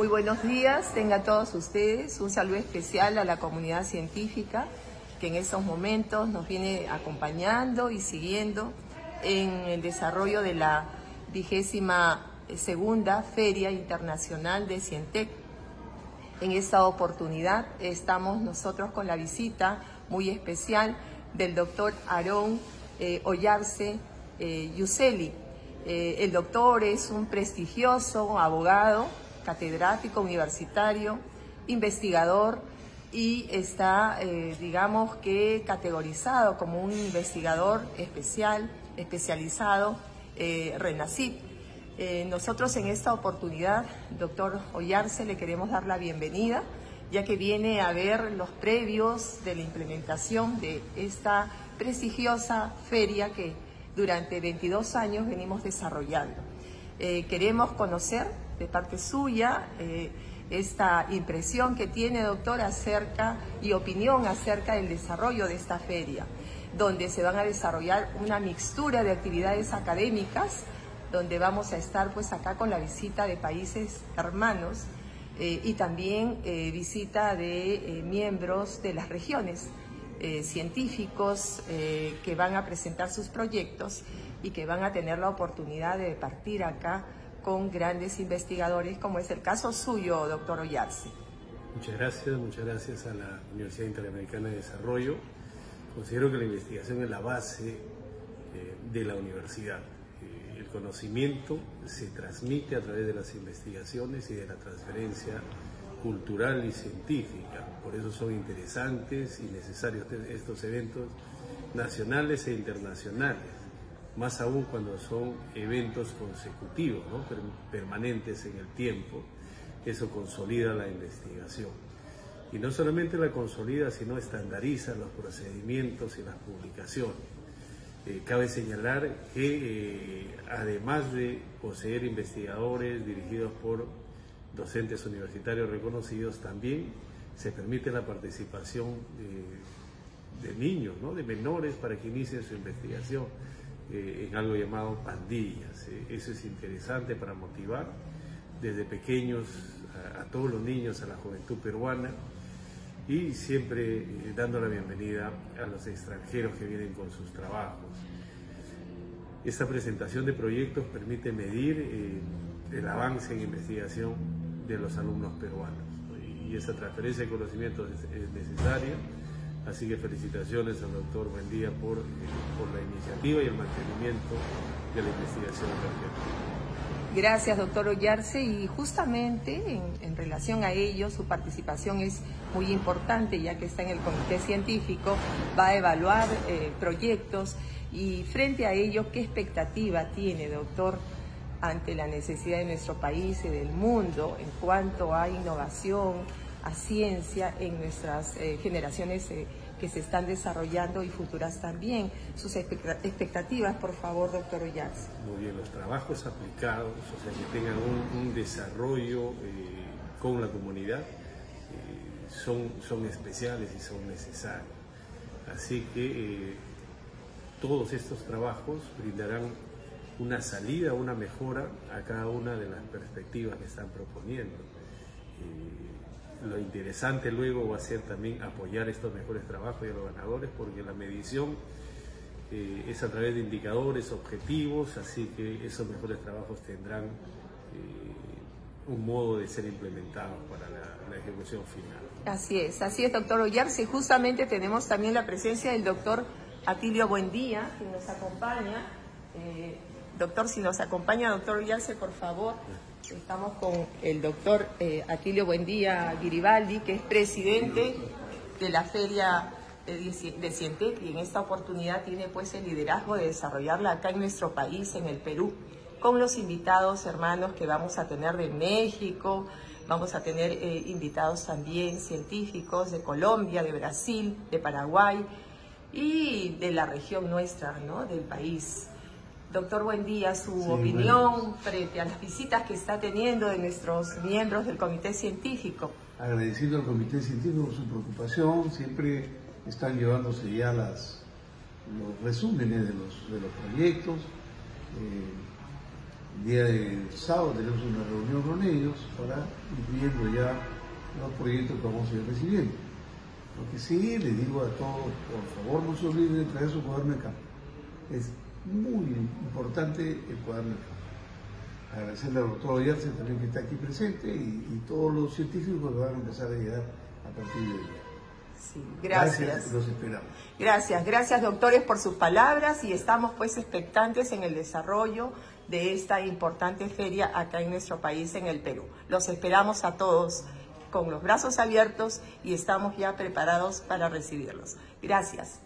Muy buenos días, tengan todos ustedes un saludo especial a la comunidad científica que en estos momentos nos viene acompañando y siguiendo en el desarrollo de la vigésima segunda Feria Internacional de Cientec. En esta oportunidad estamos nosotros con la visita muy especial del doctor Aarón eh, Ollarse eh, Yuseli. Eh, el doctor es un prestigioso abogado, catedrático universitario, investigador y está, eh, digamos que, categorizado como un investigador especial, especializado, eh, eh, nosotros en esta oportunidad, doctor Ollarse, le queremos dar la bienvenida, ya que viene a ver los previos de la implementación de esta prestigiosa feria que durante 22 años venimos desarrollando. Eh, queremos conocer de parte suya eh, esta impresión que tiene, doctor, acerca y opinión acerca del desarrollo de esta feria, donde se van a desarrollar una mixtura de actividades académicas, donde vamos a estar pues acá con la visita de países hermanos eh, y también visita de miembros de las regiones eh, científicos eh, que van a presentar sus proyectos y que van a tener la oportunidad de partir acá con grandes investigadores, como es el caso suyo, doctor Ollarse. Muchas gracias, muchas gracias a la Universidad Interamericana de Desarrollo. Considero que la investigación es la base eh, de la universidad. el conocimiento se transmite a través de las investigaciones y de la transferencia cultural y científica. Por eso son interesantes y necesarios estos eventos nacionales e internacionales, más aún cuando son eventos consecutivos, permanentes en el tiempo. Eso consolida la investigación. Y no solamente la consolida, sino estandariza los procedimientos y las publicaciones. Eh, cabe señalar que eh, además de poseer investigadores dirigidos por docentes universitarios reconocidos, también se permite la participación de, niños, de menores, para que inicien su investigación eh, en algo llamado pandillas. Eh, eso es interesante para motivar desde pequeños a, todos los niños, a la juventud peruana y siempre eh, dando la bienvenida a los extranjeros que vienen con sus trabajos. Esta presentación de proyectos permite medir el avance en investigación de los alumnos peruanos. Y esa transferencia de conocimiento es, necesaria. Así que felicitaciones al doctor Buendía por, eh, por la iniciativa y el mantenimiento de la investigación Gracias, doctor Ollarse. Y justamente en, relación a ello, su participación es muy importante, ya que está en el comité científico, va a evaluar eh, proyectos y frente a ello, ¿qué expectativa tiene, doctor? ante la necesidad de nuestro país y del mundo en cuanto a innovación, a ciencia en nuestras eh, generaciones eh, que se están desarrollando y futuras también. Sus expectativas, por favor, doctor Ollaz. Muy bien, los trabajos aplicados, o sea, que tengan un, desarrollo eh, con la comunidad, son, son especiales y son necesarios. Así que todos estos trabajos brindarán una salida, una mejora a cada una de las perspectivas que están proponiendo. Lo interesante luego va a ser también apoyar estos mejores trabajos a los ganadores porque la medición eh, es a través de indicadores objetivos, así que esos mejores trabajos tendrán eh, un modo de ser implementados para la, ejecución final. Así es, así es, doctor Ollarse. Justamente tenemos también la presencia del doctor Atilio Buendía, que nos acompaña. Eh, Doctor, si nos acompaña, doctor Villarse, por favor. Estamos con el doctor eh, Aquilio Buendía Giribaldi, que es presidente de la Feria de Cientec y en esta oportunidad tiene pues el liderazgo de desarrollarla acá en nuestro país, en el Perú, con los invitados hermanos que vamos a tener de México, vamos a tener eh, invitados también científicos de Colombia, de Brasil, de Paraguay y de la región nuestra, ¿no? del país. Doctor, buen día. Su opinión frente a las visitas que está teniendo de nuestros miembros del Comité Científico. Agradeciendo al Comité Científico por su preocupación, siempre están llevándose ya las, los resúmenes de los, de los proyectos. Eh, El día del sábado tenemos una reunión con ellos para ir viendo ya los proyectos que vamos a ir recibiendo. Lo que sí les digo a todos, por favor no se olviden de traer su cuaderno de campo. Es muy importante el cuaderno. Agradecerle al doctor Oyarce también que está aquí presente y, y todos los científicos que van a empezar a llegar a partir de hoy. Sí, gracias. Gracias, los esperamos. Gracias, gracias doctores por sus palabras y estamos pues expectantes en el desarrollo de esta importante feria acá en nuestro país, en el Perú. Los esperamos a todos con los brazos abiertos y estamos ya preparados para recibirlos. Gracias.